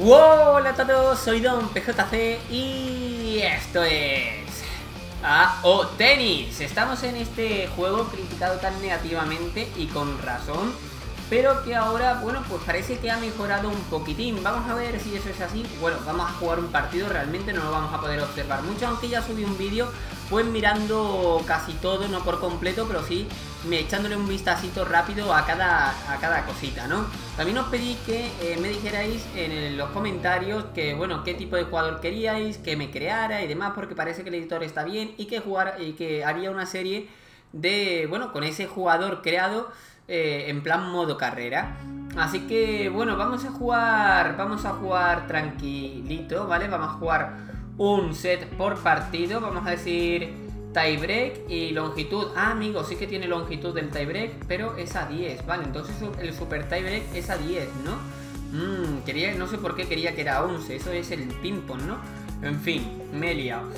Hola a todos, soy Don PJC y esto es AO Tennis. Estamos en este juego criticado tan negativamente y con razón, pero que ahora, bueno, pues parece que ha mejorado un poquitín. Vamos a ver si eso es así. Bueno, vamos a jugar un partido, realmente no lo vamos a poder observar mucho, aunque ya subí un vídeo, pues mirando casi todo, no por completo, pero sí echándole un vistacito rápido a cada, a cada cosita, ¿no? También os pedí que eh, me dijerais en los comentarios que, bueno, qué tipo de jugador queríais, que me creara y demás, porque parece que el editor está bien y que jugar y que haría una serie de, bueno, con ese jugador creado eh, en plan modo carrera. Así que, bueno, vamos a jugar, vamos a jugar tranquilito, ¿vale? Vamos a jugar un set por partido, vamos a decir tiebreak y longitud. Ah, amigo, sí que tiene longitud del tiebreak, pero es a 10, ¿vale? Entonces el super tiebreak es a 10, ¿no? Mmm, quería, no sé por qué quería que era 11, eso es el ping-pong, ¿no? En fin, me he liado.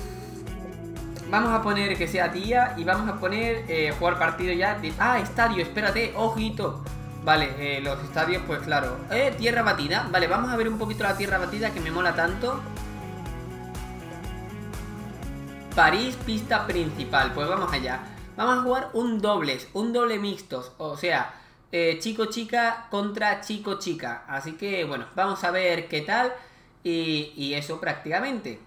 Vamos a poner que sea día y vamos a poner eh, jugar partido ya. Ah, estadio, espérate, ojito. Vale, eh, los estadios, pues claro. Eh, tierra batida. Vale, vamos a ver un poquito la tierra batida que me mola tanto. París, pista principal. Pues vamos allá. Vamos a jugar un dobles, un doble mixtos. O sea, eh, chico-chica contra chico-chica. Así que, bueno, vamos a ver qué tal. Y, eso prácticamente.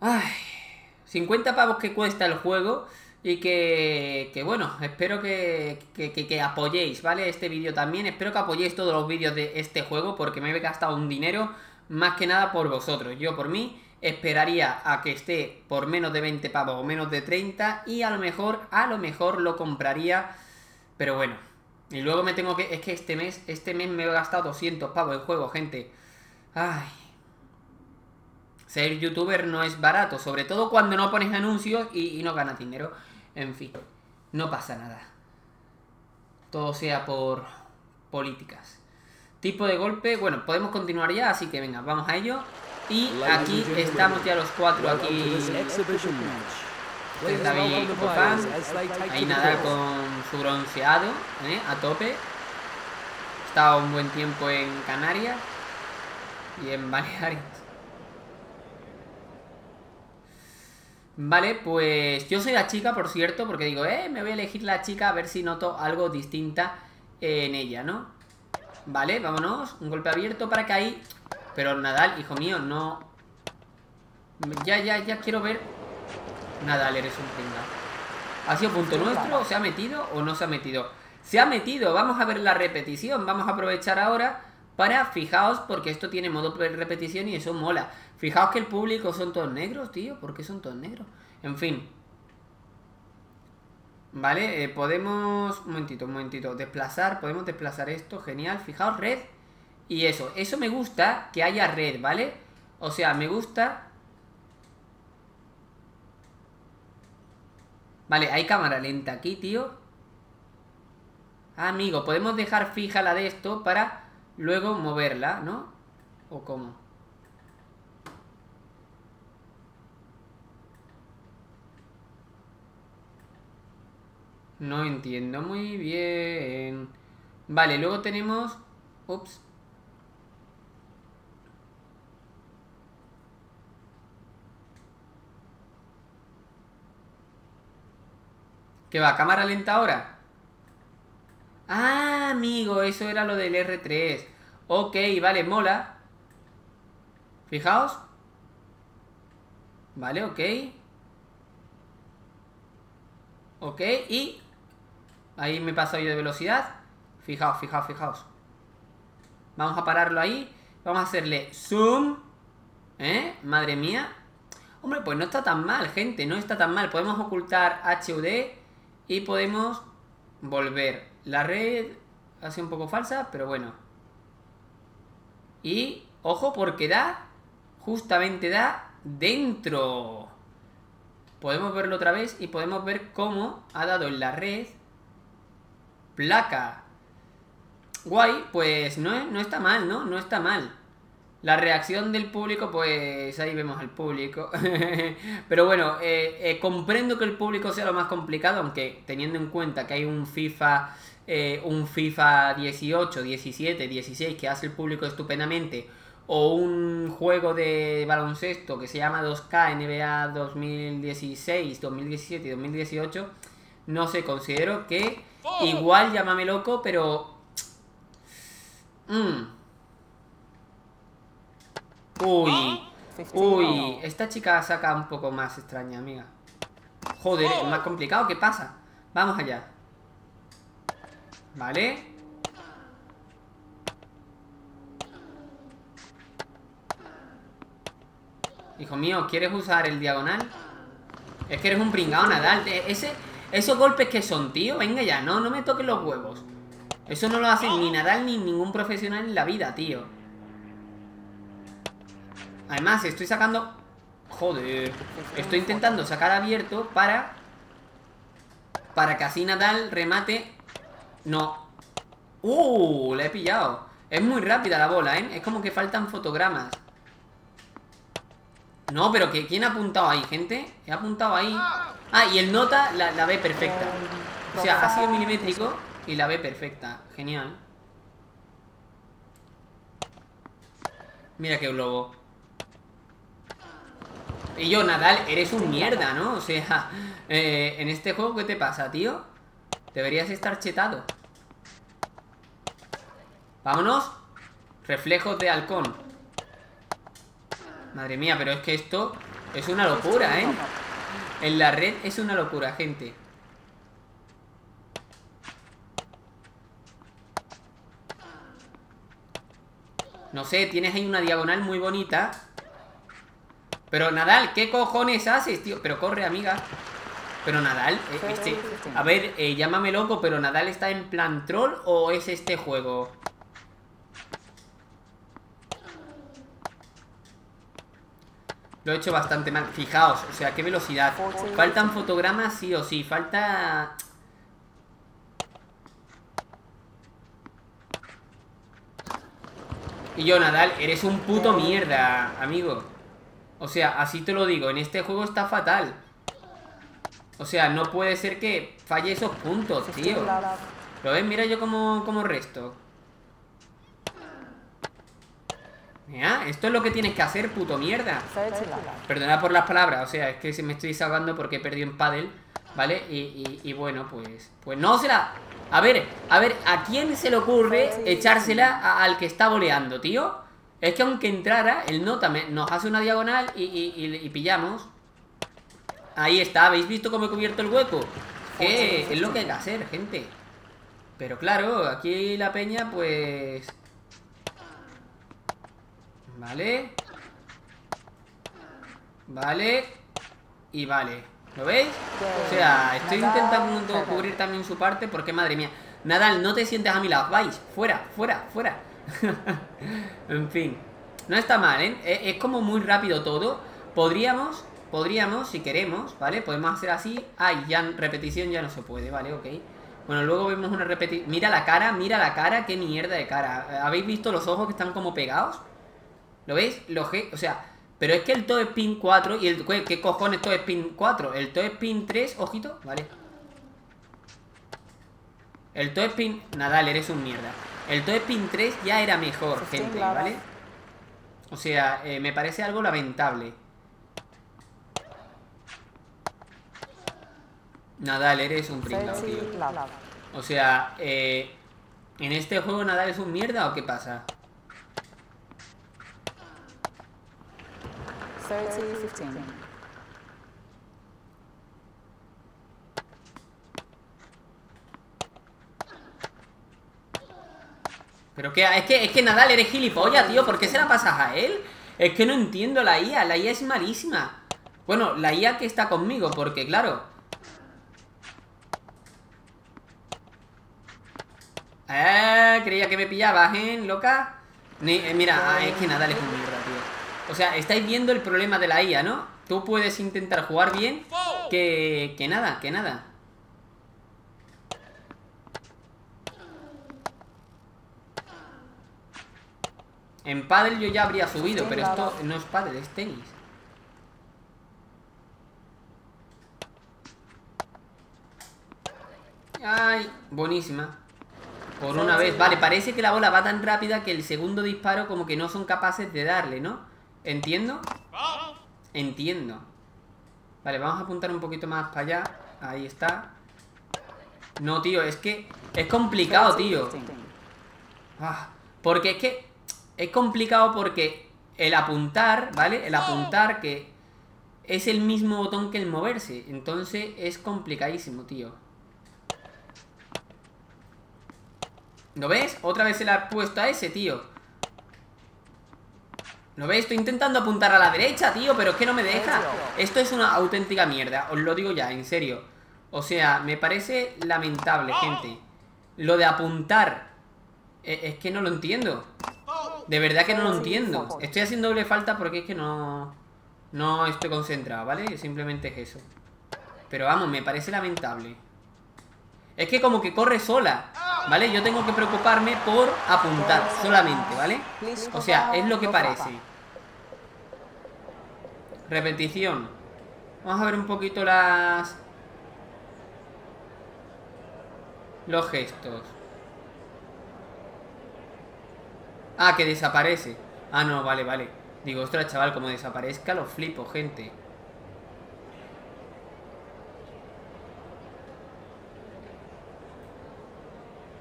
Ay, 50 pavos que cuesta el juego. Y que, que bueno, espero que, que, que, apoyéis, ¿vale? Este vídeo también. Espero que apoyéis todos los vídeos de este juego. Porque me he gastado un dinero más que nada por vosotros. Yo por mí esperaría a que esté por menos de 20 pavos o menos de 30 y a lo mejor, a lo mejor lo compraría, pero bueno. Y luego me tengo que... Es que este mes, este mes me he gastado 200 pavos en juego, gente. Ay. Ser youtuber no es barato, sobre todo cuando no pones anuncios y, y no ganas dinero. En fin, no pasa nada. Todo sea por políticas. Tipo de golpe, bueno, podemos continuar ya, así que venga, vamos a ello. Y aquí estamos ya los cuatro aquí. David Copán. Ahí Nadal con su bronceado, ¿eh? a tope. Estaba un buen tiempo en Canarias y en Baleares. Vale, pues yo soy la chica, por cierto, porque digo, eh, me voy a elegir la chica a ver si noto algo distinta en ella, ¿no? Vale, vámonos. Un golpe abierto para que ahí pero Nadal, hijo mío, no... Ya, ya, ya quiero ver... Nadal, eres un pringado. ¿Ha sido punto nuestro? ¿Se ha metido o no se ha metido? Se ha metido, vamos a ver la repetición. Vamos a aprovechar ahora para... Fijaos, porque esto tiene modo repetición y eso mola. Fijaos que el público son todos negros, tío. ¿Por qué son todos negros? En fin. Vale, eh, podemos... Un momentito, un momentito. Desplazar, podemos desplazar esto, genial. Fijaos, red y eso, eso me gusta que haya red, ¿vale? O sea, me gusta... Vale, hay cámara lenta aquí, tío. Ah, amigo, podemos dejar fija la de esto para luego moverla, ¿no? ¿O cómo? No entiendo muy bien. Vale, luego tenemos... Ups. ¿Qué va? ¿Cámara lenta ahora? Ah, amigo, eso era lo del R3. Ok, vale, mola. Fijaos. Vale, ok. Ok, y... Ahí me paso yo de velocidad. Fijaos, fijaos, fijaos. Vamos a pararlo ahí. Vamos a hacerle zoom. ¿Eh? Madre mía. Hombre, pues no está tan mal, gente. No está tan mal. Podemos ocultar HUD y podemos volver. La red ha sido un poco falsa, pero bueno. Y, ojo, porque da, justamente da dentro. Podemos verlo otra vez y podemos ver cómo ha dado en la red placa. Guay, pues no, no está mal, ¿no? No está mal. La reacción del público, pues ahí vemos al público. Pero bueno, eh, eh, comprendo que el público sea lo más complicado, aunque teniendo en cuenta que hay un FIFA eh, un FIFA 18, 17, 16 que hace el público estupendamente, o un juego de baloncesto que se llama 2K NBA 2016, 2017 y 2018, no sé, considero que igual llámame loco, pero... Mm. Uy, uy, esta chica saca un poco más extraña, amiga. Joder, es más complicado, ¿qué pasa? Vamos allá. Vale. Hijo mío, ¿quieres usar el diagonal? Es que eres un pringado, Nadal. E, ese, esos golpes que son, tío. Venga ya, no, no me toques los huevos. Eso no lo hace ni Nadal ni ningún profesional en la vida, tío. Además, estoy sacando... Joder. Estoy intentando sacar abierto para... Para que así Nadal remate... No. ¡Uh! Le he pillado. Es muy rápida la bola, ¿eh? Es como que faltan fotogramas. No, pero que ¿quién ha apuntado ahí, gente? He apuntado ahí. Ah, y el nota la, ve perfecta. O sea, ha sido milimétrico y la ve perfecta. Genial. Mira qué globo. Y yo, Nadal, eres un mierda, ¿no? O sea, eh, en este juego, ¿qué te pasa, tío? Deberías estar chetado. Vámonos. Reflejos de halcón. Madre mía, pero es que esto es una locura, ¿eh? En la red es una locura, gente. No sé, tienes ahí una diagonal muy bonita. Pero Nadal, ¿qué cojones haces, tío? Pero corre, amiga. Pero Nadal, eh, este... A ver, eh, llámame loco, pero Nadal está en plan troll o es este juego? Lo he hecho bastante mal. Fijaos, o sea, qué velocidad. Faltan fotogramas sí o sí. Falta... Y yo, Nadal, eres un puto mierda, amigo. O sea, así te lo digo. En este juego está fatal. O sea, no puede ser que falle esos puntos, tío. ¿Lo ves? Mira yo como, como resto. Mira, esto es lo que tienes que hacer, puto mierda. Perdona por las palabras, o sea, es que se me estoy desahogando porque he perdido en paddle, ¿vale? Y, bueno, pues pues no será... A ver, a ver, ¿a quién se le ocurre echársela al que está boleando, tío? Es que aunque entrara, el nota nos hace una diagonal y, y, pillamos. Ahí está, ¿habéis visto cómo he cubierto el hueco? Que es lo que hay que hacer, gente. Pero claro, aquí la peña, pues... Vale Vale Y vale ¿Lo veis? O sea, estoy intentando cubrir también su parte Porque madre mía Nadal, no te sientes a mi lado Vais, fuera, fuera, fuera En fin No está mal, ¿eh? Es como muy rápido todo Podríamos, podríamos, si queremos ¿Vale? Podemos hacer así Ay, ya repetición ya no se puede, vale, ok bueno, luego vemos una repetición. Mira la cara, mira la cara, qué mierda de cara. ¿Habéis visto los ojos que están como pegados? ¿Lo veis? Lo G, o sea, pero es que el toe pin 4 y el... ¿Qué cojones toe pin 4? El toe pin 3, ojito, vale. El toe pin... Nadal, eres un mierda. El toe pin 3 ya era mejor, gente, ¿vale? O sea, eh, me parece algo lamentable. Nadal, eres un pringao, tío. O sea, eh, ¿en este juego Nadal es un mierda o qué pasa? Pero que es que es que Nadal eres gilipollas, tío. ¿Por qué se la pasas a él? Es que no entiendo la IA. La IA es malísima. Bueno, la IA que está conmigo, porque claro. Eh, creía que me pillabas, ¿eh, loca? Eh, mira, ah, es que Nadal es un mierda, tío. O sea, estáis viendo el problema de la IA, ¿no? Tú puedes intentar jugar bien que, que nada, que nada. En pádel yo ya habría subido, pero esto no es pádel, es tenis. Ay, buenísima. Por una vez. Vale, parece que la bola va tan rápida que el segundo disparo como que no son capaces de darle, ¿no? ¿Entiendo? Entiendo. Vale, vamos a apuntar un poquito más para allá. Ahí está. No, tío, es que es complicado, tío. Ah, porque es que es complicado porque el apuntar, ¿vale? El apuntar que es el mismo botón que el moverse. Entonces es complicadísimo, tío. ¿Lo ves? Otra vez se la ha puesto a ese, tío. ¿Lo ves? Estoy intentando apuntar a la derecha, tío, pero es que no me deja. Esto es una auténtica mierda, os lo digo ya, en serio. O sea, me parece lamentable, gente. Lo de apuntar. E, es que no lo entiendo. De verdad que no lo entiendo. Estoy haciendo doble falta porque es que no... No estoy concentrado, ¿vale? Simplemente es eso. Pero vamos, me parece lamentable. Es que como que corre sola, ¿vale? Yo tengo que preocuparme por apuntar solamente, ¿vale? O sea, es lo que parece. Repetición. Vamos a ver un poquito las... Los gestos. Ah, que desaparece. Ah, no, vale, vale. Digo, ostras, chaval, como desaparezca, lo flipo, gente.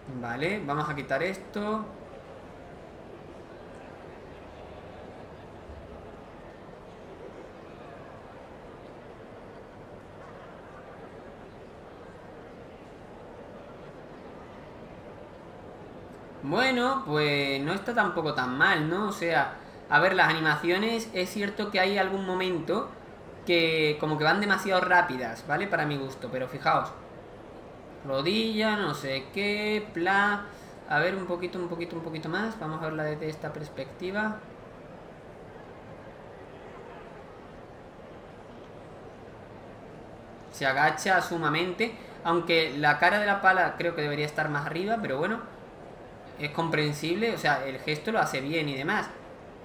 Vale, vamos a quitar esto. Bueno, pues no está tampoco tan mal, ¿no? O sea, a ver, las animaciones es cierto que hay algún momento que como que van demasiado rápidas, ¿vale? Para mi gusto, pero fijaos, rodilla, no sé qué, pla... A ver, un poquito, un poquito, un poquito más. Vamos a verla desde esta perspectiva. Se agacha sumamente. Aunque la cara de la pala creo que debería estar más arriba, pero bueno. Es comprensible, o sea, el gesto lo hace bien y demás.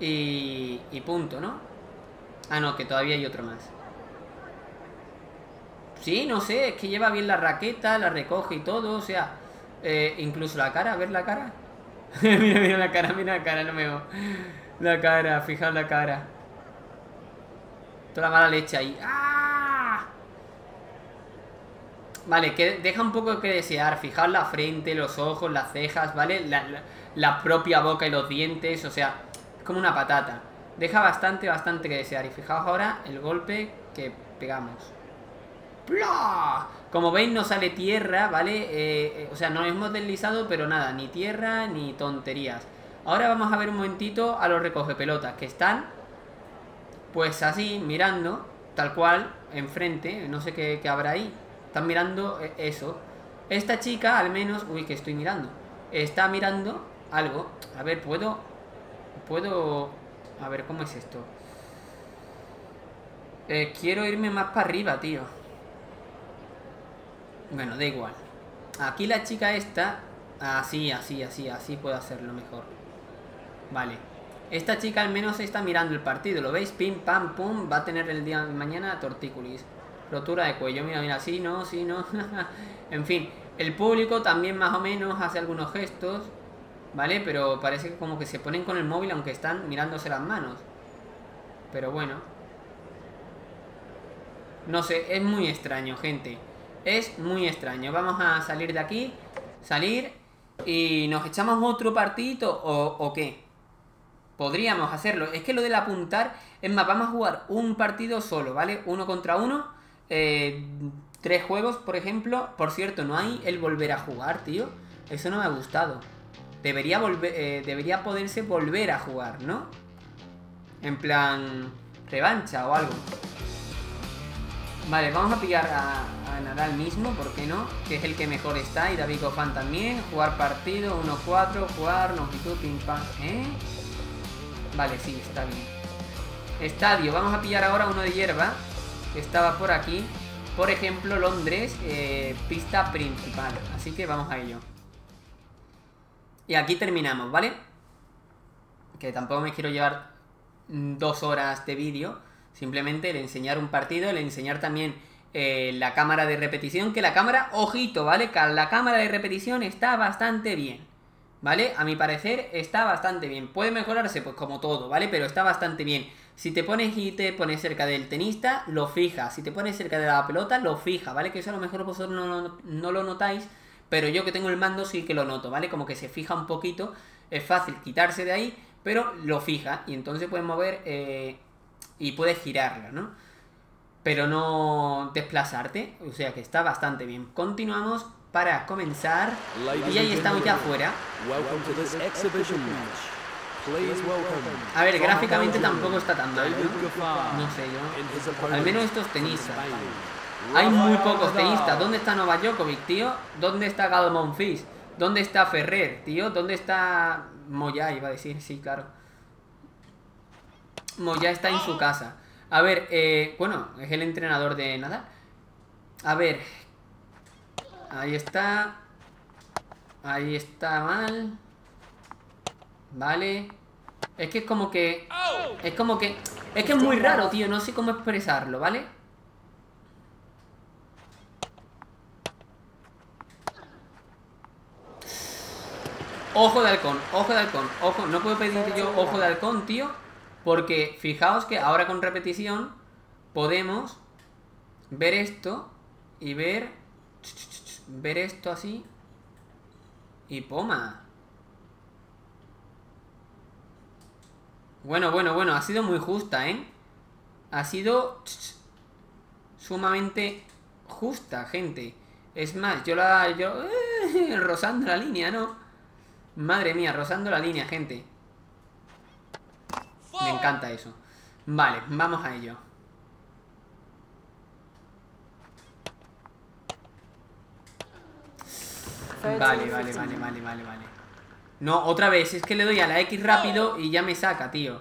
Y, y punto, ¿no? Ah, no, que todavía hay otro más. Sí, no sé, es que lleva bien la raqueta, la recoge y todo, o sea, eh, incluso la cara, a ver la cara. mira, mira la cara, mira la cara, no me veo. La cara, fijaos la cara. Toda la mala leche ahí. ¡Ah! Vale, que deja un poco que desear. Fijaos la frente, los ojos, las cejas, ¿vale? La, la propia boca y los dientes, o sea, es como una patata. Deja bastante, bastante que desear. Y fijaos ahora el golpe que pegamos. Como veis no sale tierra, ¿vale? Eh, eh, o sea, no hemos deslizado, pero nada, ni tierra ni tonterías. Ahora vamos a ver un momentito a los recoge pelotas que están, pues así, mirando, tal cual, enfrente, no sé qué, habrá ahí. Están mirando eh, eso. Esta chica, al menos, uy, que estoy mirando, está mirando algo. A ver, puedo, puedo, a ver, ¿cómo es esto? quiero irme más para arriba, tío. Bueno, da igual. Aquí la chica esta... Así, así, así, así puedo hacerlo mejor. Vale. Esta chica al menos está mirando el partido. ¿Lo veis? Pim, pam, pum. Va a tener el día de mañana tortícolis. Rotura de cuello. Mira, mira, sí, no, sí, no. en fin. El público también más o menos hace algunos gestos. ¿Vale? Pero parece que como que se ponen con el móvil aunque están mirándose las manos. Pero bueno. No sé, es muy extraño, gente. Es muy extraño. Vamos a salir de aquí. Salir. Y nos echamos otro partidito. ¿O, qué? Podríamos hacerlo. Es que lo del apuntar. Es más, vamos a jugar un partido solo, ¿vale? Uno contra uno. Eh, tres juegos, por ejemplo. Por cierto, no hay el volver a jugar, tío. Eso no me ha gustado. Debería, volver, eh, debería poderse volver a jugar, ¿no? En plan revancha o algo. Vale, vamos a pillar a, Nadal mismo, ¿por qué no? Que es el que mejor está y David Goffin también. Jugar partido, 1-4, jugar, longitud, ping pong, ¿eh? Vale, sí, está bien. Estadio, vamos a pillar ahora uno de hierba, estaba por aquí. Por ejemplo, Londres, eh, pista principal. Así que vamos a ello. Y aquí terminamos, ¿vale? Que tampoco me quiero llevar dos horas de vídeo. Simplemente el enseñar un partido, el enseñar también eh, la cámara de repetición, que la cámara, ojito, ¿vale? La cámara de repetición está bastante bien, ¿vale? A mi parecer está bastante bien. Puede mejorarse, pues como todo, ¿vale? Pero está bastante bien. Si te pones y te pones cerca del tenista, lo fija. Si te pones cerca de la pelota, lo fija, ¿vale? Que eso a lo mejor vosotros no, no lo notáis, pero yo que tengo el mando sí que lo noto, ¿vale? Como que se fija un poquito, es fácil quitarse de ahí, pero lo fija y entonces puedes mover eh, y puedes girarla, ¿no? Pero no desplazarte, o sea que está bastante bien. Continuamos para comenzar y ahí estamos ya afuera. A ver, gráficamente tampoco está tan mal, ¿no? sé yo. Al menos estos tenistas. Hay muy pocos tenistas. ¿Dónde está Novak Djokovic, tío? ¿Dónde está Galmon Fis? ¿Dónde está Ferrer, tío? ¿Dónde está Moya? Iba a decir, sí, claro. Moya está en su casa. A ver, eh, bueno, es el entrenador de nada. A ver. Ahí está. Ahí está mal. Vale. Es que es como que... Es como que... Es que es muy raro, tío. No sé cómo expresarlo, ¿vale? Ojo de halcón, ojo de halcón, ojo. No puedo pedir yo ojo de halcón, tío. Porque fijaos que ahora con repetición podemos ver esto y ver... Ver esto así. Y poma. Bueno, bueno, bueno, ha sido muy justa, ¿eh? Ha sido sumamente justa, gente. Es más, yo la... Yo... rozando la línea, ¿no? Madre mía, rozando la línea, gente. Me encanta eso. Vale, vamos a ello. Vale, vale, vale, vale, vale, vale. No, otra vez, es que le doy a la X rápido y ya me saca, tío.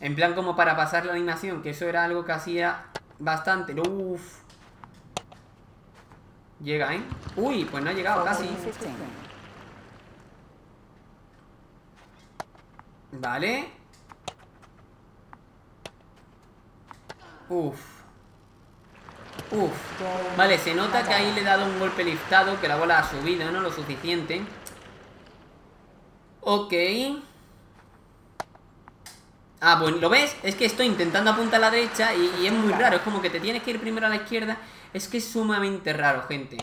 En plan como para pasar la animación, que eso era algo que hacía bastante. Uff. Llega, ¿eh? Uy, pues no ha llegado casi. Vale. Uf. Uf. Vale, se nota que ahí le he dado un golpe liftado, que la bola ha subido, ¿no? Lo suficiente. Ok. Ah, bueno, ¿lo ves? Es que estoy intentando apuntar a la derecha y, es muy raro. Es como que te tienes que ir primero a la izquierda. Es que es sumamente raro, gente.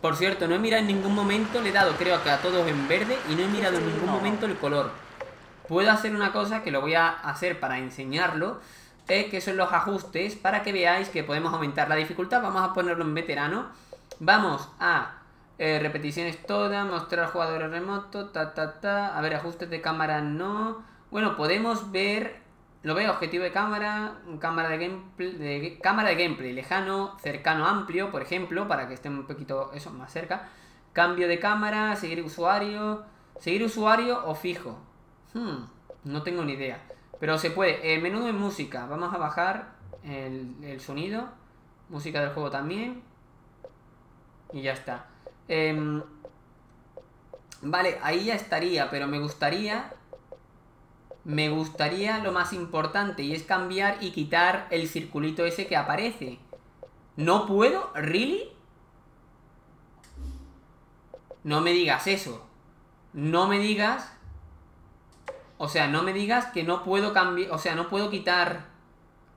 Por cierto, no he mirado en ningún momento, le he dado creo que a todos en verde y no he mirado en ningún momento el color. Puedo hacer una cosa que lo voy a hacer para enseñarlo que son los ajustes para que veáis que podemos aumentar la dificultad. Vamos a ponerlo en veterano. Vamos a eh, repeticiones todas, mostrar jugadores remotos, ta, ta, ta. A ver, ajustes de cámara no. Bueno, podemos ver, lo veo, objetivo de cámara, cámara de gameplay, de, cámara de gameplay, lejano, cercano, amplio, por ejemplo, para que esté un poquito, eso, más cerca. Cambio de cámara, seguir usuario, seguir usuario o fijo. Hmm, no tengo ni idea. Pero se puede. Eh, menú de música. Vamos a bajar el, sonido. Música del juego también. Y ya está. Em, vale, ahí ya estaría. Pero me gustaría... Me gustaría lo más importante. Y es cambiar y quitar el circulito ese que aparece. ¿No puedo? ¿Really? No me digas eso. No me digas o sea, no me digas que no puedo cambiar, o sea, no puedo quitar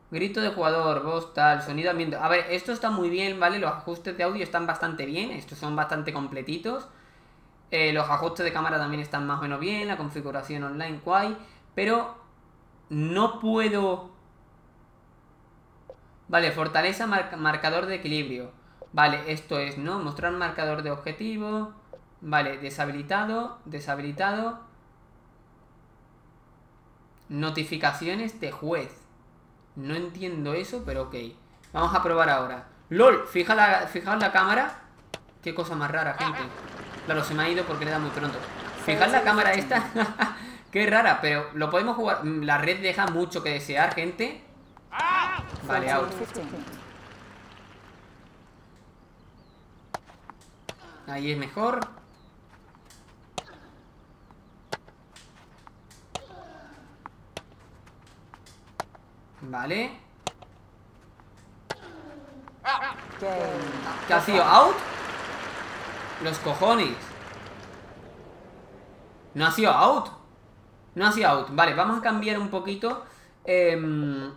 grito de jugador, voz tal, sonido ambiente. A ver, esto está muy bien, ¿vale? Los ajustes de audio están bastante bien, estos son bastante completitos. Eh, los ajustes de cámara también están más o menos bien, la configuración online, guay. Pero no puedo... Vale, fortaleza marcador de equilibrio. Vale, esto es, ¿no? Mostrar marcador de objetivo. Vale, deshabilitado, deshabilitado. Notificaciones de juez. No entiendo eso, pero ok. Vamos a probar ahora. ¡LOL! Fija la, fijaos la cámara. Qué cosa más rara, gente. Claro, se me ha ido porque le da muy pronto. Fijad la cámara esta. Qué rara, pero lo podemos jugar. Mm, la red deja mucho que desear, gente. Vale, out. Ahí es mejor. Vale. ¿Qué ha sido? ¿Out? Los cojones. No ha sido out. No ha sido out. Vale, vamos a cambiar un poquito em,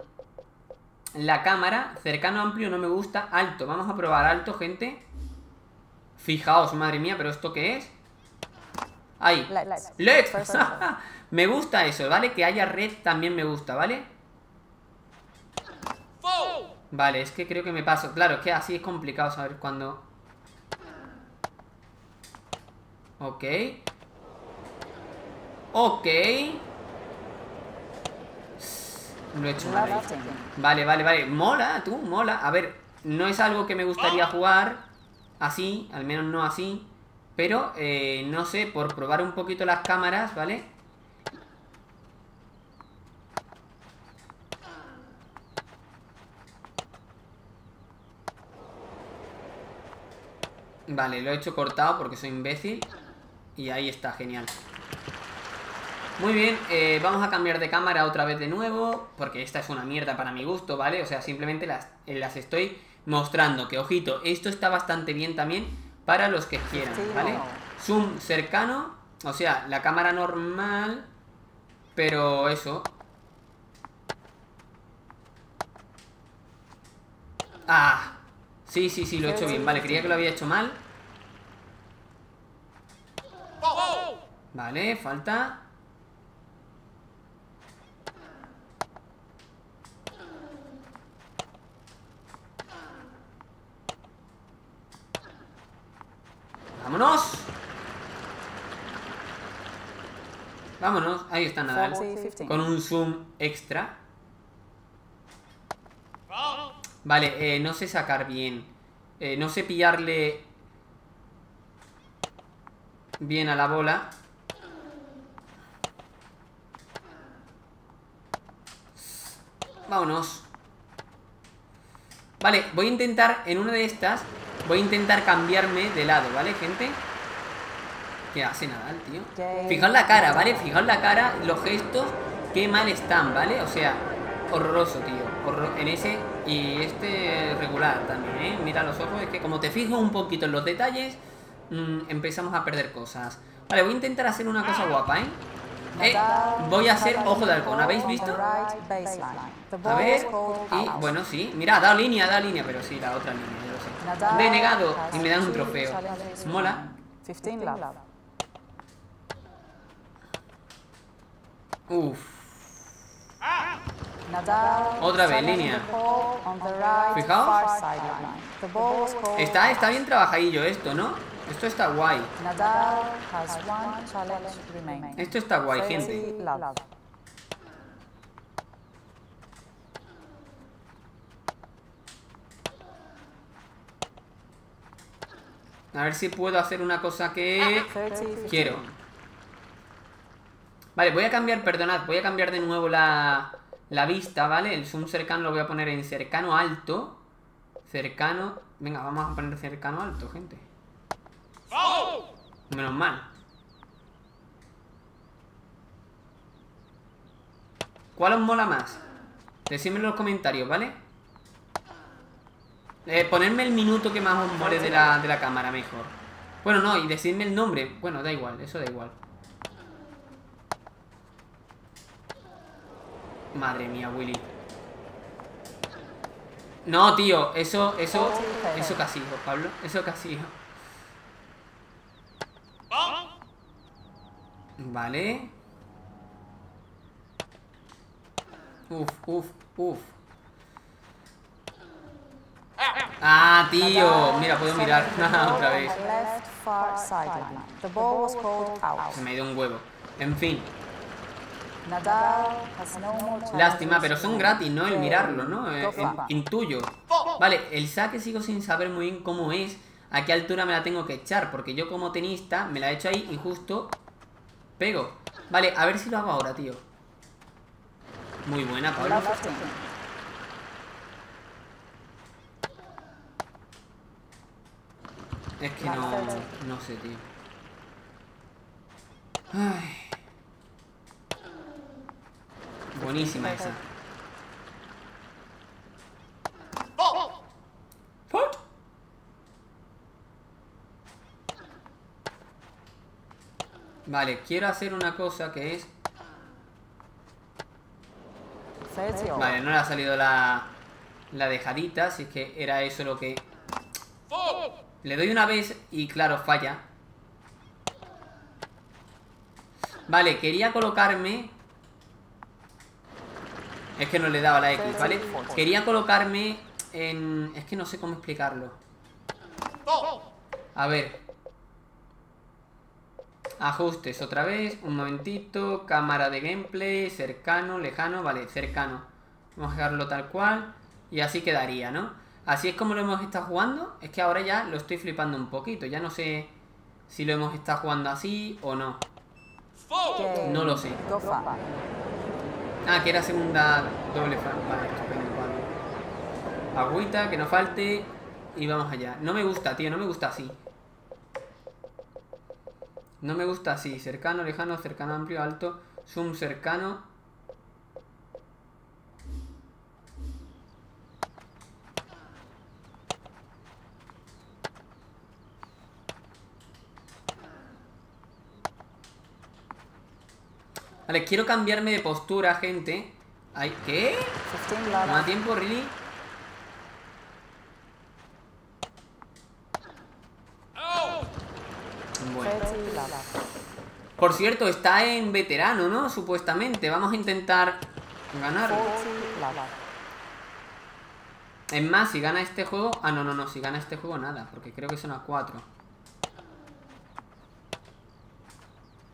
la cámara. Cercano, amplio, no me gusta. Alto. Vamos a probar alto, gente. Fijaos, madre mía, pero ¿esto qué es? Ahí. Let's. All. me gusta eso, ¿vale? Que haya red también me gusta, ¿vale? Vale, es que creo que me paso. Claro, es que así es complicado saber cuándo. Ok. Ok. Lo he hecho mal. Vale, vale, vale. Mola, tú, mola. A ver, no es algo que me gustaría jugar así, al menos no así. Pero, eh, no sé, por probar un poquito las cámaras, ¿vale? Vale, lo he hecho cortado porque soy imbécil. Y ahí está, genial. Muy bien, eh, vamos a cambiar de cámara otra vez de nuevo, porque esta es una mierda para mi gusto, ¿vale? O sea, simplemente las, eh, las estoy mostrando, que ojito, esto está bastante bien también para los que quieran, ¿vale? Zoom cercano, o sea, la cámara normal, pero eso. Ah, sí, sí, sí, lo he hecho bien, vale, creía que lo había hecho mal. Vale, falta. ¡Vámonos! Vámonos, ahí está Nadal. 40, 15. Con un zoom extra. Vale, eh, no sé sacar bien. Eh, no sé pillarle bien a la bola. Vámonos. Vale, voy a intentar, en una de estas, voy a intentar cambiarme de lado, ¿vale, gente? ¿Qué hace Nadal, tío? Fijaos la cara, ¿vale? Fijaos la cara, los gestos, qué mal están, ¿vale? O sea, horroroso, tío. En ese y este regular también, ¿eh? Mira los ojos, es que como te fijo un poquito en los detalles, mm, empezamos a perder cosas. Vale, voy a intentar hacer una cosa guapa, ¿eh? Eh, voy a hacer ojo de halcón, ¿habéis visto? A ver, y bueno, sí, mira, ha dado línea, dado línea, pero sí, la otra línea, yo lo sé. Denegado y me dan un trofeo. Mola. 15 love. Uf, Nadal Otra vez, línea. Fijaos. está, está bien trabajadillo esto, ¿no? Esto está guay. Nadal has one challenge remaining. Esto está guay, 30 gente. A ver si puedo hacer una cosa que 30 15. quiero. Vale, voy a cambiar, perdonad, voy a cambiar de nuevo la, la vista, ¿vale? El zoom cercano lo voy a poner en cercano alto. Cercano. Venga, vamos a poner cercano alto, gente. Menos mal. ¿Cuál os mola más? Decidme en los comentarios, ¿vale? Eh, ponedme el minuto que más os mole de la, de la cámara, mejor. Bueno, no, y decidme el nombre. Bueno, da igual, eso da igual. Madre mía, Willy. No, tío, eso, eso, eso casi, Pablo. Eso casi. Vale. Uf, uf, uf. Ah, tío. Mira, puedo mirar otra vez. Se me dio un huevo. En fin. Nadal has no more challenges Lástima, pero son gratis, ¿no? El mirarlo, ¿no? Eh, intuyo. Vale, el saque sigo sin saber muy bien cómo es, a qué altura me la tengo que echar, porque yo como tenista me la he hecho ahí y justo pego. Vale, a ver si lo hago ahora, tío. Muy buena, Pablo. Es que no, no sé, tío. Ay. Buenísima esa. Vale, quiero hacer una cosa que es... Vale, no le ha salido la, la dejadita, si es que era eso lo que... Le doy una vez y claro, falla. Vale, quería colocarme es que no le daba la X, ¿vale? Quería colocarme en... Es que no sé cómo explicarlo. A ver. Ajustes otra vez, un momentito, cámara de gameplay, cercano, lejano, vale, cercano. Vamos a dejarlo tal cual y así quedaría, ¿no? Así es como lo hemos estado jugando, es que ahora ya lo estoy flipando un poquito, ya no sé si lo hemos estado jugando así o no. No lo sé. Ah, que era segunda doble fan, vale, estupendo, vale. Agüita, que no falte y vamos allá. No me gusta, tío, no me gusta así. No me gusta así, cercano, lejano, cercano, amplio, alto, zoom cercano. Vale, quiero cambiarme de postura, gente. Ay, ¿Qué? 15 ¿No da love. tiempo, really? Bueno. 30 love. Por cierto, está en veterano, ¿no? Supuestamente. Vamos a intentar ganarlo. 40 love. Es más, si gana este juego... Ah, no, no, no. Si gana este juego, nada. Porque creo que son a 4.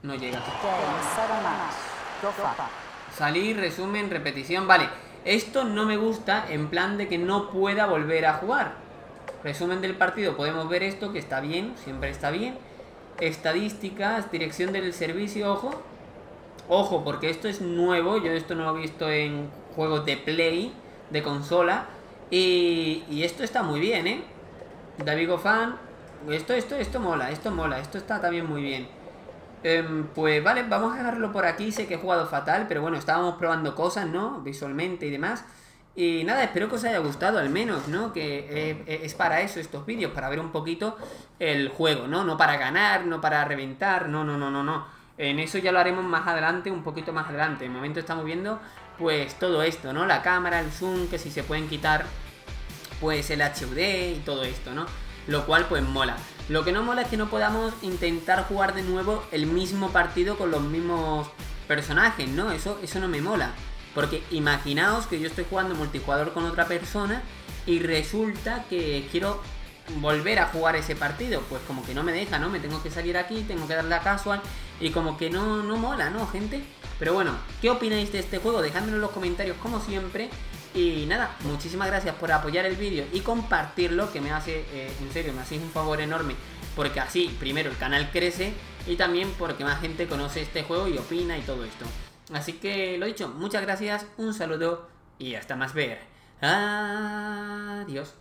No llega. Salir, resumen, repetición. Vale, esto no me gusta en plan de que no pueda volver a jugar. Resumen del partido, podemos ver esto que está bien, siempre está bien. Estadísticas, dirección del servicio, ojo. Ojo, porque esto es nuevo, yo esto no lo he visto en juegos de Play, de consola. Y, y esto está muy bien, ¿eh? David Gofan, esto, esto, esto mola, esto mola, esto está también muy bien. Em, pues vale, vamos a dejarlo por aquí. Sé que he jugado fatal, pero bueno, estábamos probando cosas, ¿no? Visualmente y demás. Y nada, espero que os haya gustado al menos, ¿no? Que eh, eh, es para eso estos vídeos, para ver un poquito el juego, ¿no? No para ganar, no para reventar, no, no, no, no, no. En eso ya lo haremos más adelante, un poquito más adelante. De momento estamos viendo, pues, todo esto, ¿no? La cámara, el zoom, que si se pueden quitar, pues, el HUD y todo esto, ¿no? Lo cual, pues, mola. Lo que no mola es que no podamos intentar jugar de nuevo el mismo partido con los mismos personajes, ¿no? Eso, eso no me mola. Porque imaginaos que yo estoy jugando multijugador con otra persona y resulta que quiero volver a jugar ese partido. Pues como que no me deja, ¿no? Me tengo que salir aquí, tengo que darle a casual y como que no, no mola, ¿no, gente? Pero bueno, ¿qué opináis de este juego? Dejadmelo en los comentarios como siempre. Y nada, muchísimas gracias por apoyar el vídeo y compartirlo, que me hace, eh, en serio, me hacéis un favor enorme. Porque así, primero, el canal crece y también porque más gente conoce este juego y opina y todo esto. Así que lo dicho, muchas gracias, un saludo y hasta más ver. Adiós.